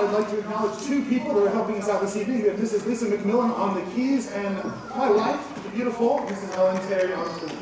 I'd like to acknowledge two people that are helping us out this evening. We have Mrs. Lisa McMillan on the keys and my wife, the beautiful Mrs. Ellen Terry on the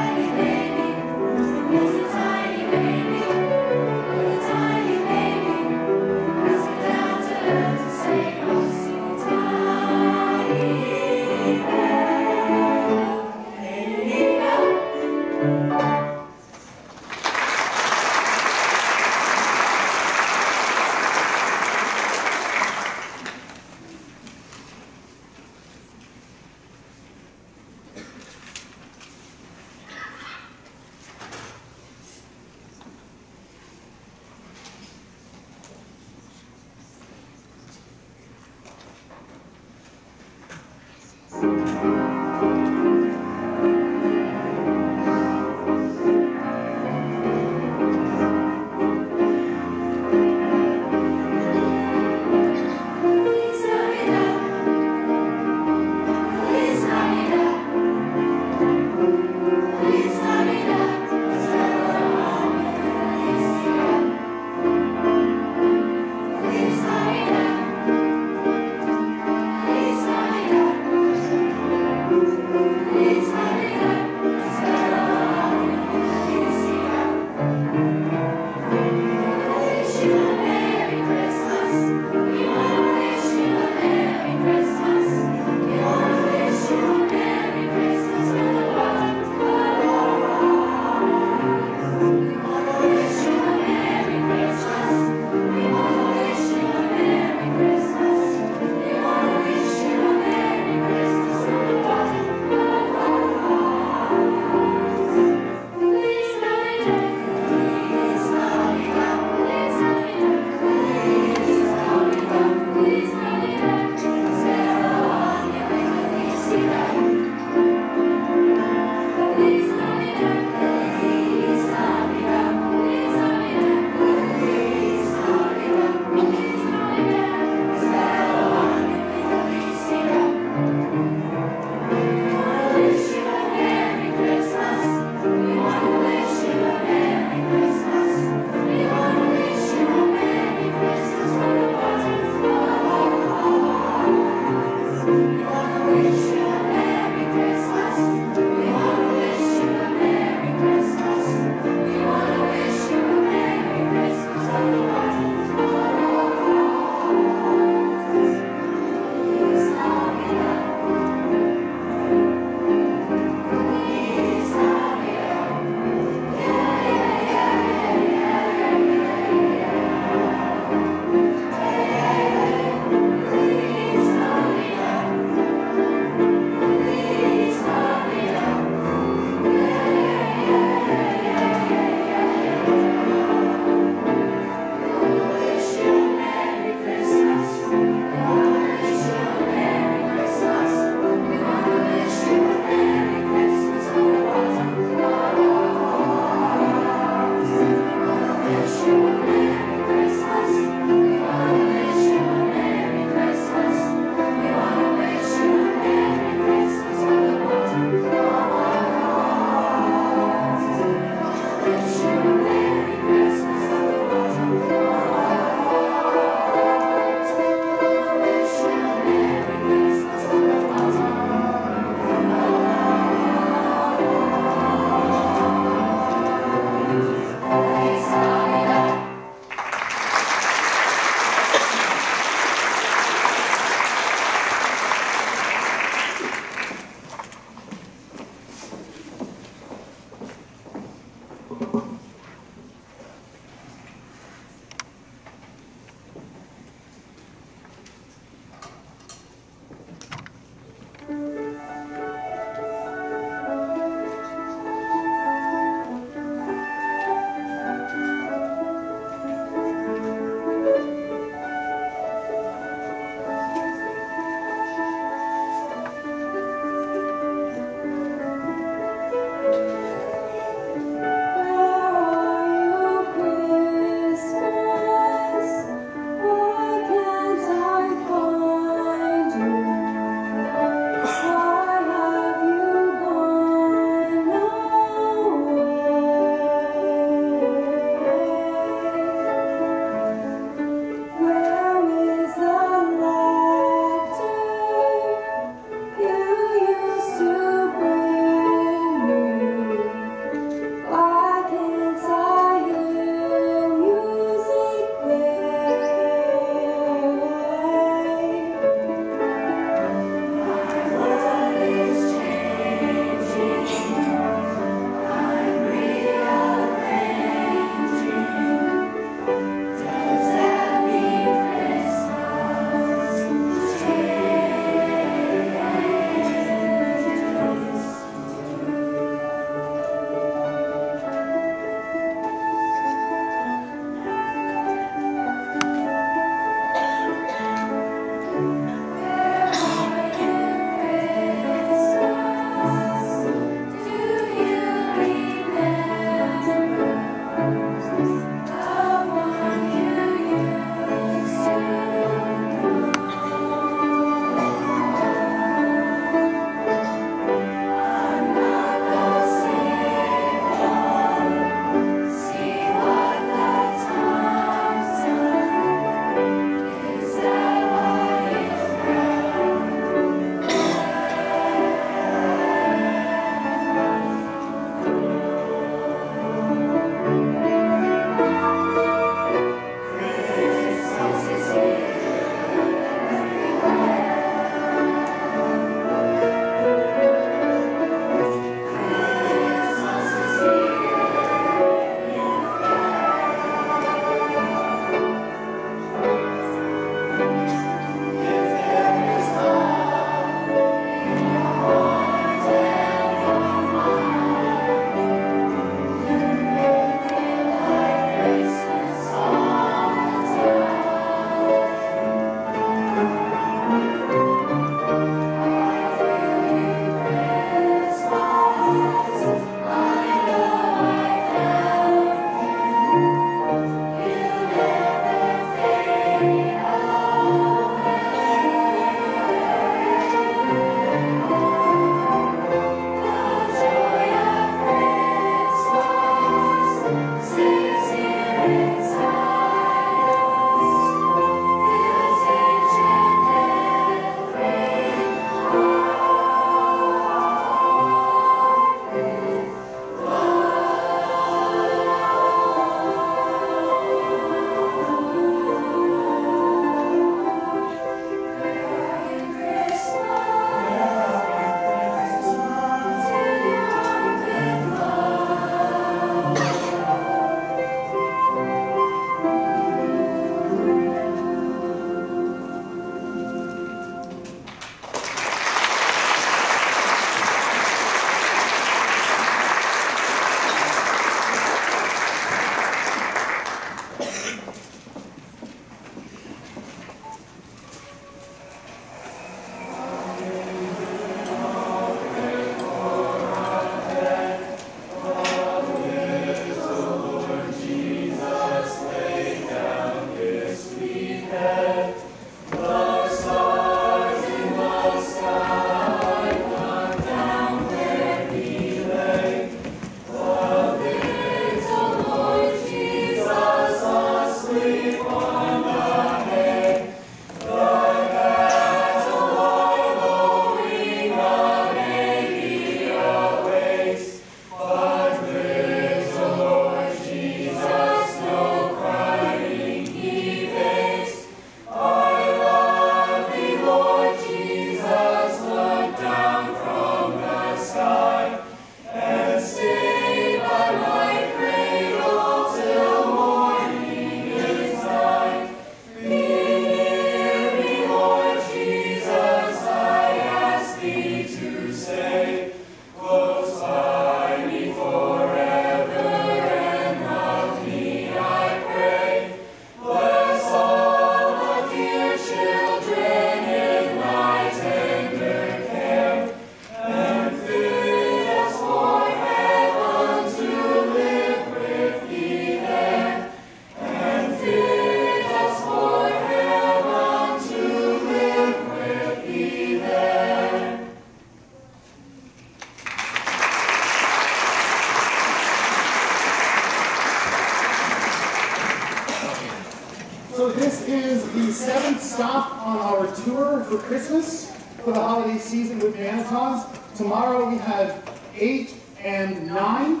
the seventh stop on our tour for Christmas for the holiday season with Manitons. Tomorrow we have eight and nine,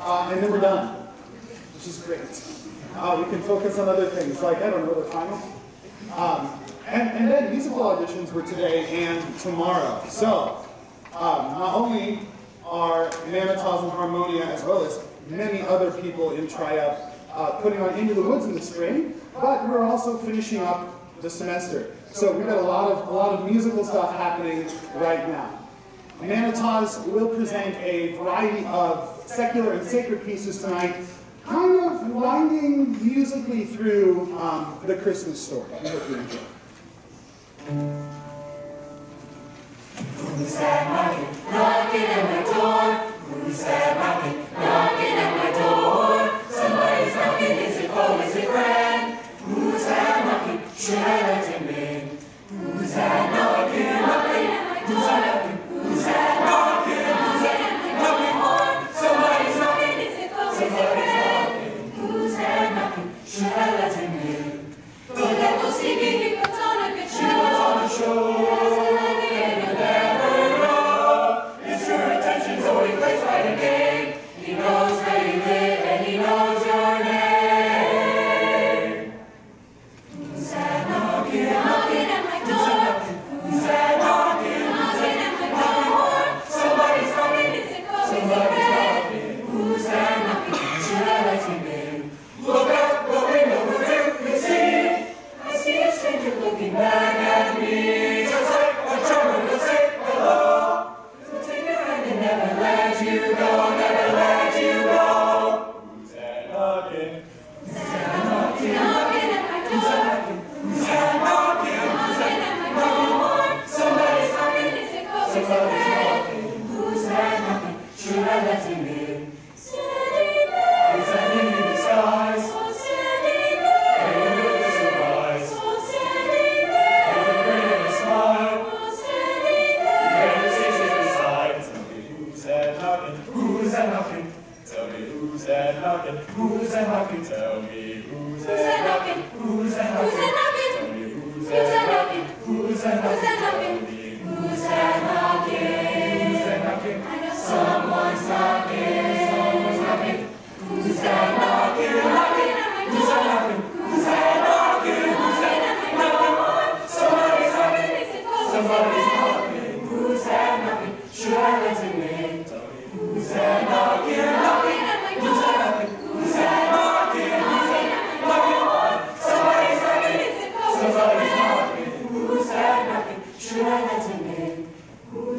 uh, and then we're done, which is great. Uh, we can focus on other things, like, I don't know, the final. Um, and, and, then musical auditions were today and tomorrow. So, um, not only are Manitons and Harmonia, as well as many other people in Triumph uh, putting on Into the Woods in the spring, but we're also finishing up the semester. So we've got a lot of, a lot of musical stuff happening right now. Manitons will present a variety of secular and sacred pieces tonight, kind of winding musically through um, the Christmas story. We hope you enjoy. Who's that knocking, knocking at my door? Who's that knocking, knocking? Chúa ơi trên mình, dù già nói kia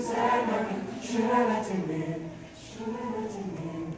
Should I let him in? Should I let him in?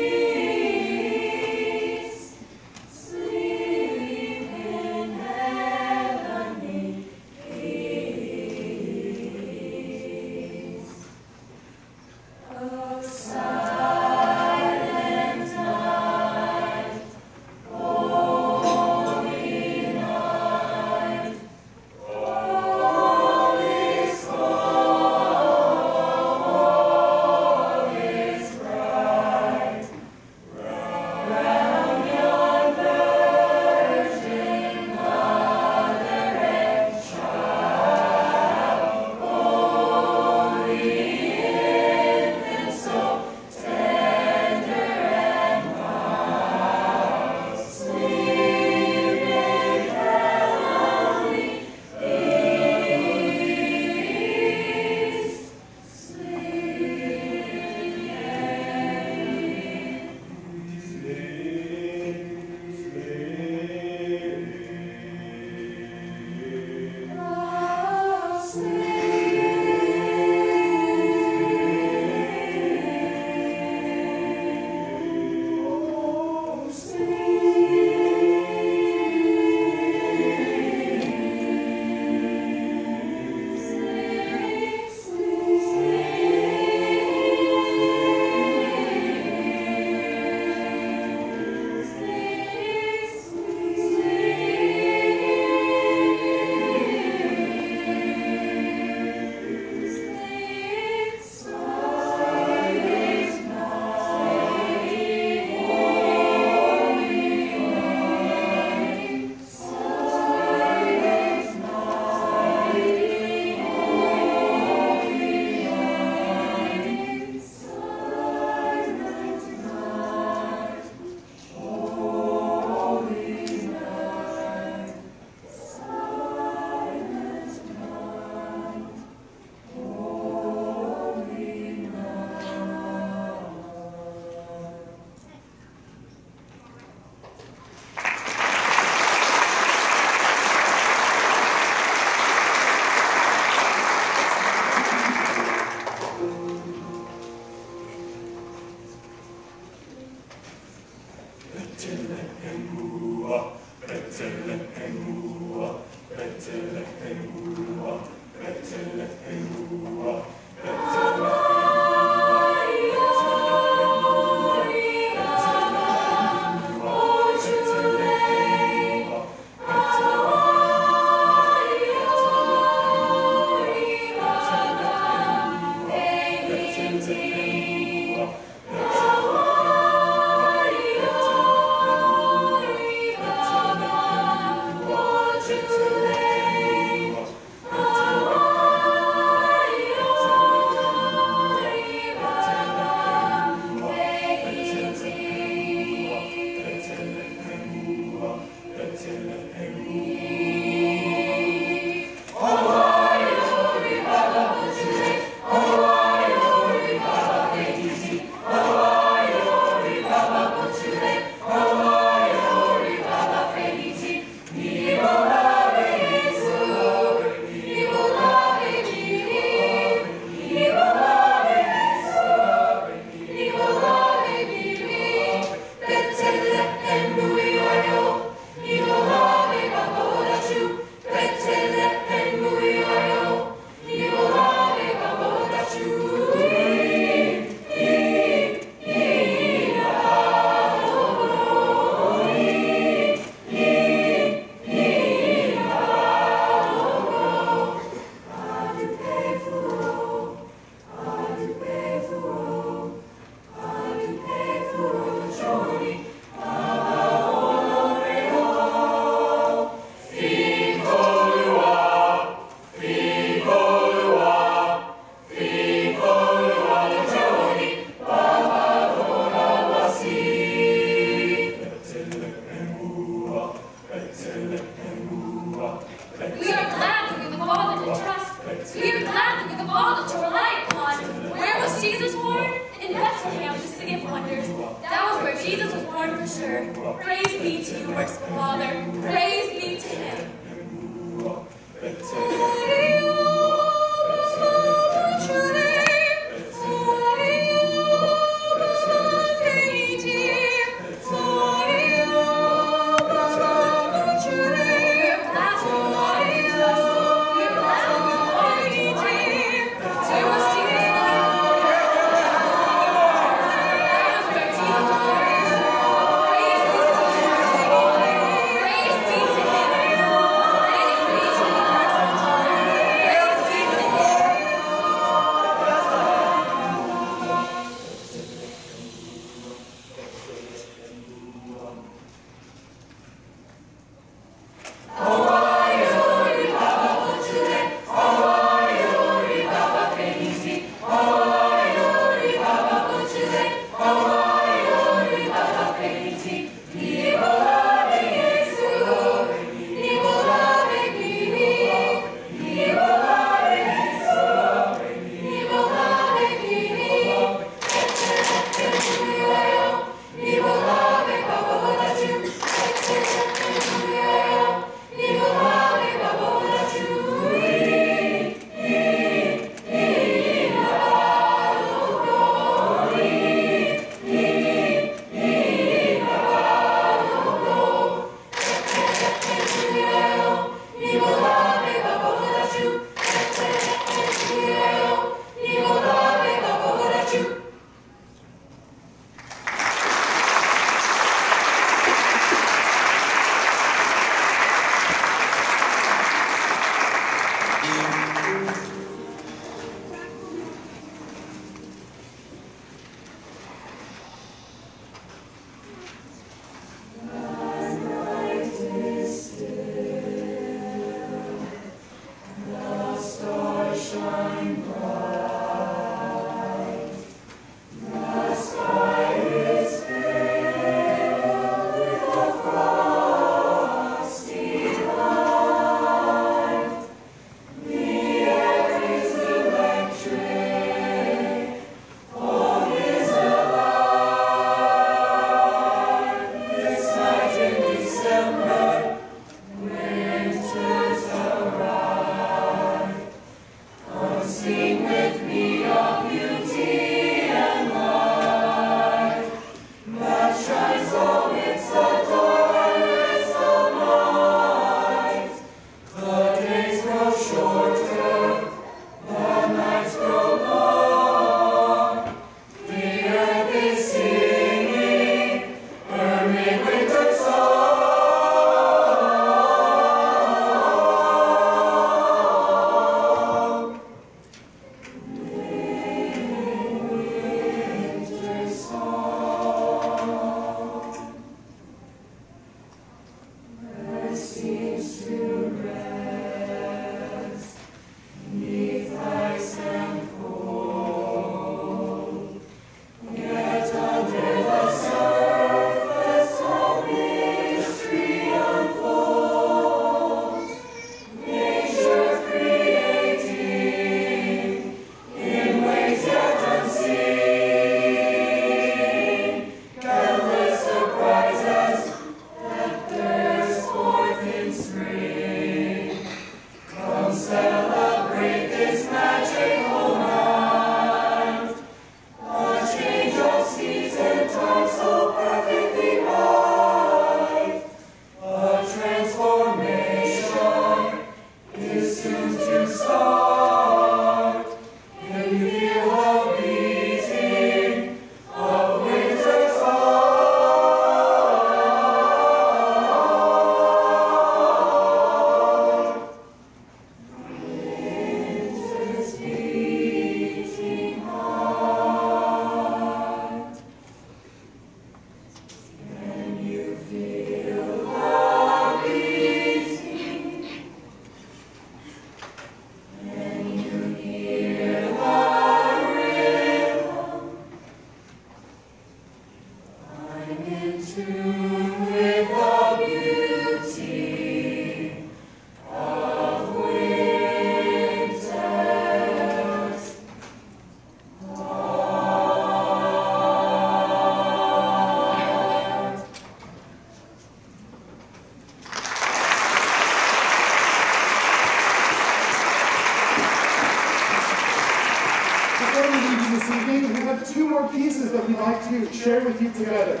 Share with you together.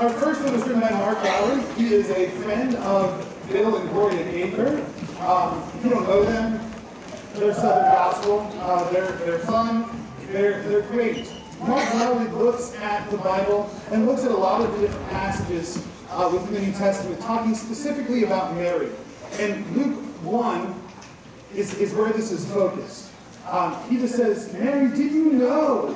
Our first one is written by Mark Lowry. He is a friend of Bill and Gloria Gaither. Um, if you don't know them, they're Southern Gospel. Uh, they're, they're fun. They're, they're great. Mark Lowry looks at the Bible and looks at a lot of the different passages uh, within the New Testament, talking specifically about Mary. And Luke 1 is, is where this is focused. Um, he just says, Mary, did you know?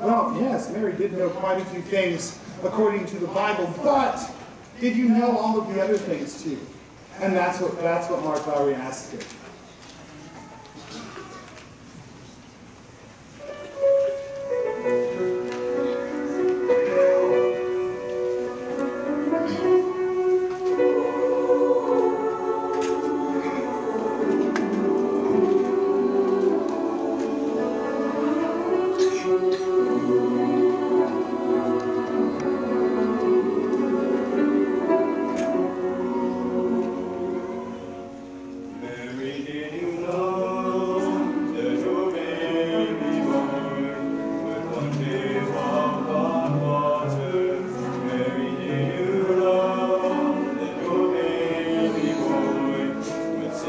Well, yes, Mary did know quite a few things according to the Bible, but did you know all of the other things too? And that's what that's what Mark Lowry asked here.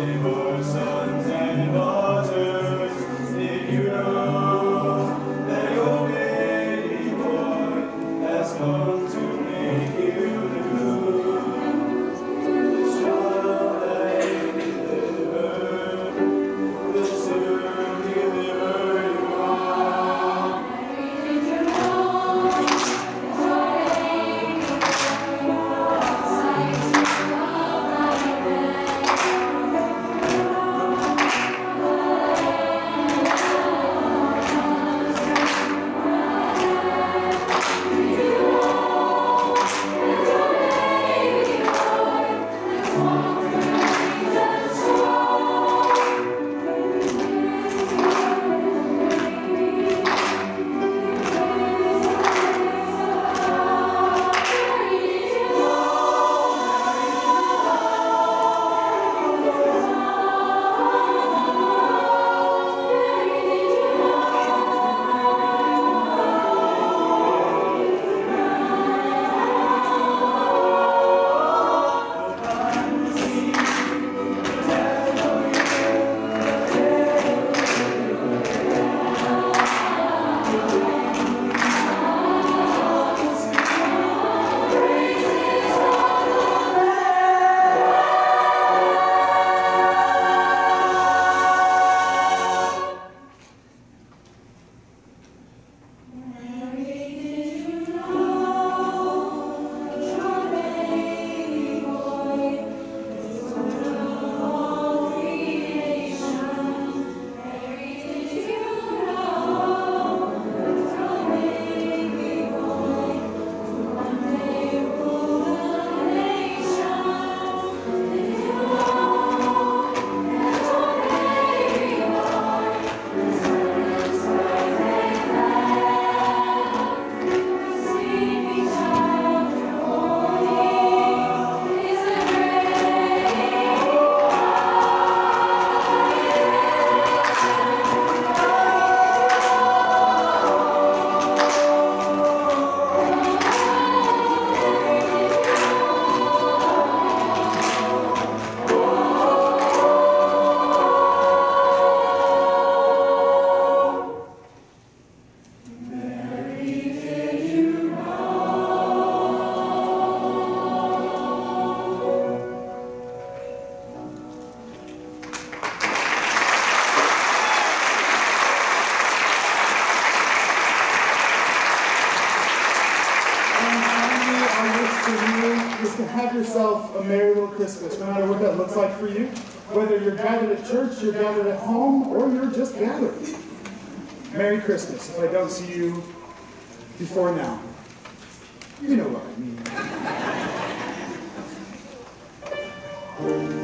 Boy Christmas, no matter what that looks like for you. Whether you're gathered at church, you're gathered at home, or you're just gathered. Merry Christmas if I don't see you before now. You know what I mean.